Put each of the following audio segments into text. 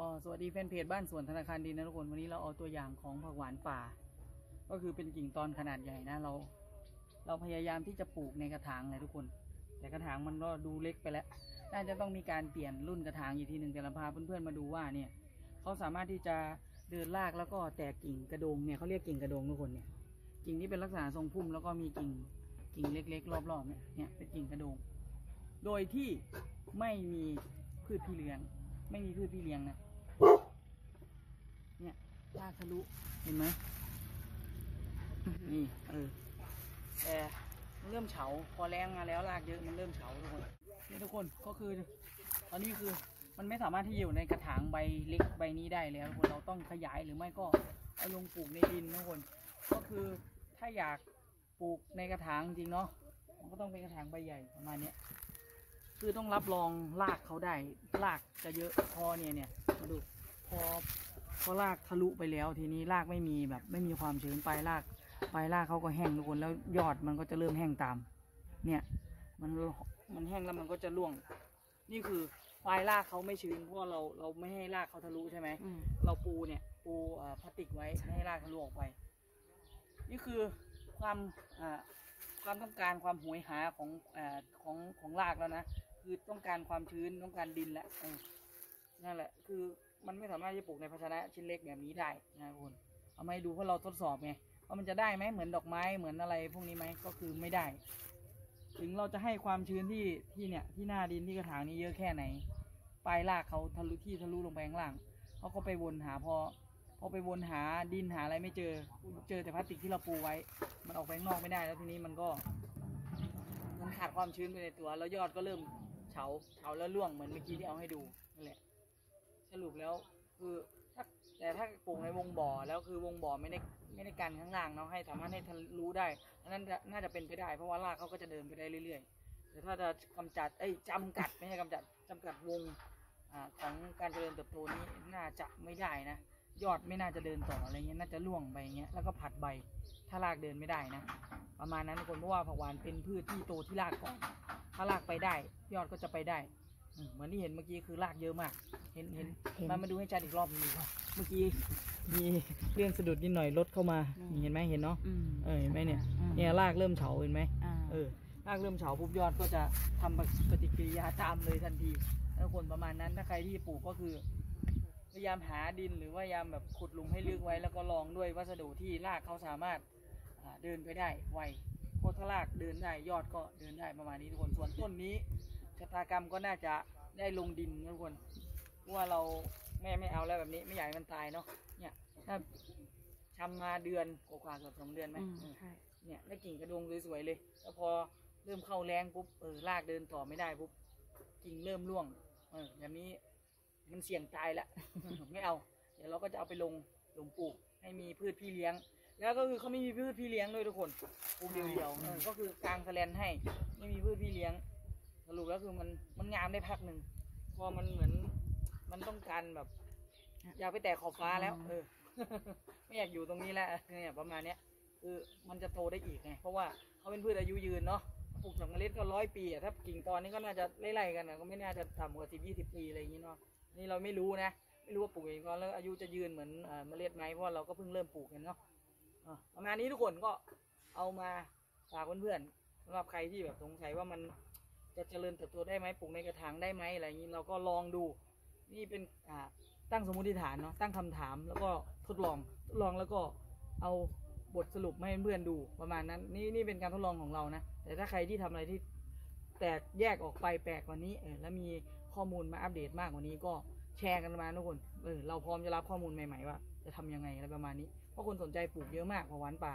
ก็สวัสดีแฟนเพจบ้านสวนธนาคารดินนะทุกคนวันนี้เราเอาตัวอย่างของผักหวานป่า ก็คือเป็นกิ่งตอนขนาดใหญ่นะเรา เราพยายามที่จะปลูกในกระถางเลยทุกคน แต่กระถางมันก็ดูเล็กไปแล้ว น่าจะต้องมีการเปลี่ยนรุ่นกระถางอีกทีหนึ่งแต่เราพาเพื่อนๆมาดูว่าเนี่ยเขาสามารถที่จะเดินลากแล้วก็แตกกิ่งกระโดงเนี่ยเขาเรียกกิ่งกระโดงทุกคนเนี่ยกิ่งที่เป็นลักษณะทรงพุ่มแล้วก็มีกิ่งกิ่งเล็ก ๆ รอบๆเนี่ยเนี่ยเป็นกิ่งกระโดง โดยที่ไม่มีพืชพี่เลี้ยง ไม่มีพืชพี่เลี้ยงนะ เนี่ยลากทะลุเห็นไหมนี่เออแต่มันเริ่มเฉาพอแรงมาแล้วลากเยอะมันเริ่มเฉาทุกคนนี่ทุกคนก็คือ ตอนนี้คือมันไม่สามารถที่จะอยู่ในกระถางใบเล็กใบนี้ได้แล้วทุกคนเราต้องขยายหรือไม่ก็เอาลงปลูกในดินนะทุกคน ก็คือถ้าอยากปลูกในกระถางจริงเนาะมันก็ต้องเป็นกระถางใบใหญ่ประมาณเนี้ยคือต้องรับรองรากเขาได้รากจะเยอะพอเนี่ยเนี่ยมาดูพอ พอรากทะลุไปแล้วทีนี้รากไม่มีแบบ ไม่มีความชื้นปลายรากปลายรากเขาก็แห้งทุกคนแล้วยอดมันก็จะเริ่มแห้งตาม เนี่ยมันมันแห้งแล้วมันก็จะร่วง นี่คือปลายรากเขาไม่ชื้นเพราะว่าเราเราไม่ให้รากเขาทะลุใช่ไหมอืมเราปูเนี่ยปูเอ่อพลาสติกไว้ไม่ให้รากทะลุออกไป นี่คือความอ่าความต้องการความหวยหาของอาของของรากแล้วนะคือต้องการความชื้นต้องการดินแหละเออนั่นแหละคือ มันไม่สามารถจะปลูกในภาชนะชิ้นเล็กแบบนี้ได้นะคุณเอามาให้ดูเพราะเราทดสอบไงว่ามันจะได้ไหมเหมือนดอกไม้เหมือนอะไรพวกนี้ไหมก็คือไม่ได้ ถึงเราจะให้ความชื้นที่ที่เนี่ยที่หน้าดินที่กระถางนี้เยอะแค่ไหนปลายรากเขาทะลุที่ทะลุลงไปข้างล่างเขาก็ไปวนหาพอพอไปวนหาดินหาอะไรไม่เจอ เจอแต่พลาสติกที่เราปูไว้ มันออกไปข้างนอกไม่ได้แล้วทีนี้มันก็ มันขาดความชื้นไปในตัว แล้วยอดก็เริ่มเฉาเฉาแล้วร่วงเหมือนเมื่อกี้ที่เอาให้ดูนั่นแหละ สรุปแล้วคือถ้าแต่ถ้าปลูกในวงบ่อแล้วคือวงบ่อไม่ได้ไม่ได้กันข้างล่างเนาะให้สามารถให้ทะลุได้อันนั้นจะน่าจะเป็นไปได้ เพราะว่ารากเขาก็จะเดินไปได้เรื่อยๆ แต่ถ้าจะกำจัดเอ้ยจำกัดไม่ใช่กำจัดจำกัดวงอของการเจริญเติบโตนี้น่าจะไม่ได้นะยอดไม่น่าจะเดินต่ออะไรเงี้ยน่าจะร่วงไปเงี้ยแล้วก็ผัดใบถ้ารากเดินไม่ได้นะ ประมาณนั้นคนเพราะว่าผักหวานเป็นพืชที่โตที่รากก่อนถ้ารากไปได้ ยอดก็จะไปได้ เหมือนที่เห็นเมื่อกี้คือรากเยอะมาก เห็นเห็นเห็น มามาดูให้ชัดอีกรอบหนึงดีกว่าเมื่อกี้มีเรื่องสะดุดนิดหน่อยรถเข้ามาอืมนี่เห็นไหมเห็นเนาะอืมเออเห็นไหมเนี่ยอืมเนี่ยรากเริ่มเฉาเห็นไหมอ่าเออรากเริ่มเฉาปุ๊บยอดก็จะทำปฏิกิริยาตามเลยทันทีแล้วคนประมาณนั้นถ้าใครที่ปลูกก็คือ พยายามหาดินหรือว่าพยายามแบบขุดหลุมให้ลึกไว้ แล้วก็ลองด้วยวัสดุที่รากเขาสามารถอ่าเดินไปได้ไวเพราะถ้ารากเดินได้ยอดก็เดินได้ประมาณนี้ทุกคนส่วนต้นนี้ ชะตากรรมก็น่าจะได้ลงดินนะทุกคนเพราะว่าเราไม่ไม่เอาแล้วแบบนี้ไม่อยากให้มันตายเนาะเนี่ยถ้าทำมาเดือนกว่าๆเกือบสองเดือนไหมอืมเออใช่เนี่ยได้กิ่งกระดงสวยๆเลย แล้วพอเริ่มเข้าแรงปุ๊บเออรากเดินต่อไม่ได้ปุ๊บกิ่งเริ่มร่วงเออแบบนี้มันเสี่ยงตายละไม่เอา เดี๋ยวเราก็จะเอาไปลงลงปลูกให้มีพืชพี่เลี้ยง แล้วก็คือเขาไม่มีพืชพี่เลี้ยงด้วยทุกคนปลูกเดียวๆเออก็คือกางแสแลนให้ไม่มีพืชพี่เลี้ยง สรุปแล้วคือมันมันงามได้พักหนึ่งพอมันเหมือนมันต้องการแบบ อยากไปแตะขอบฟ้าแล้วเออ ไม่อยากอยู่ตรงนี้แล้วเนี่ยประมาณเนี้ยคือมันจะโตได้อีกไงเพราะว่าเขาเป็นพืชอายุยืนเนาะปลูกจากเมล็ดก็ร้อยปีอะถ้ากิ่งตอนนี้ก็น่าจะไล่ๆกันนะก็ไม่น่าจะต่ำกว่าสิบยี่สิบปีอะไรอย่างนี้เนาะนี่เราไม่รู้นะไม่รู้ว่าปลูกอย่างนี้แล้วอายุจะยืนเหมือนเอ่อเมล็ดไหมเพราะว่าเราก็เพิ่งเริ่มปลูกกันเนาะอะประมาณนี้ทุกคนก็เอามาฝากเพื่อนๆสำหรับใครที่แบบสงสัยว่ามัน จะเจริญเติบโตได้ไหมปลูกในกระถางได้ไหมอะไรอย่างนี้เราก็ลองดู นี่เป็นอ่าตั้งสมมติฐานเนาะตั้งคำถามแล้วก็ทดลองทดลองแล้วก็เอาบทสรุปมาให้เพื่อนดูประมาณนั้นนี่นี่เป็นการทดลองของเรานะแต่ถ้าใครที่ทำอะไรที่แตกแยกออกไปแปลกกว่านี้เออแล้วมีข้อมูลมาอัปเดตมากกว่านี้ก็แชร์กันมาทุกคนเออเราพร้อมจะรับข้อมูลใหม่ๆว่าจะทำยังไงอะไรประมาณนี้เพราะคนสนใจปลูกเยอะมากผักหวานป่า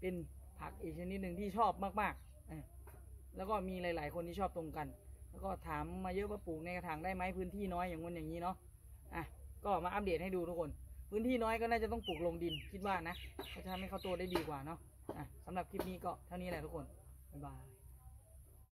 เป็นผักอีกชนิดหนึ่งที่ชอบมากๆออ แล้วก็มีหลาย ๆ คนที่ชอบตรงกัน แล้วก็ถามมาเยอะว่าปลูกในกระถางได้ไหมพื้นที่น้อยอย่างงี้นอย่างนี้เนาะอะก็มาอัปเดตให้ดูทุกคน พื้นที่น้อยก็น่าจะต้องปลูกลงดินคิดว่านะจะทำให้เขาโตได้ดีกว่าเนาะอะสำหรับคลิปนี้ก็เท่านี้แหละทุกคนบ๊ายบาย